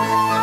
Bye.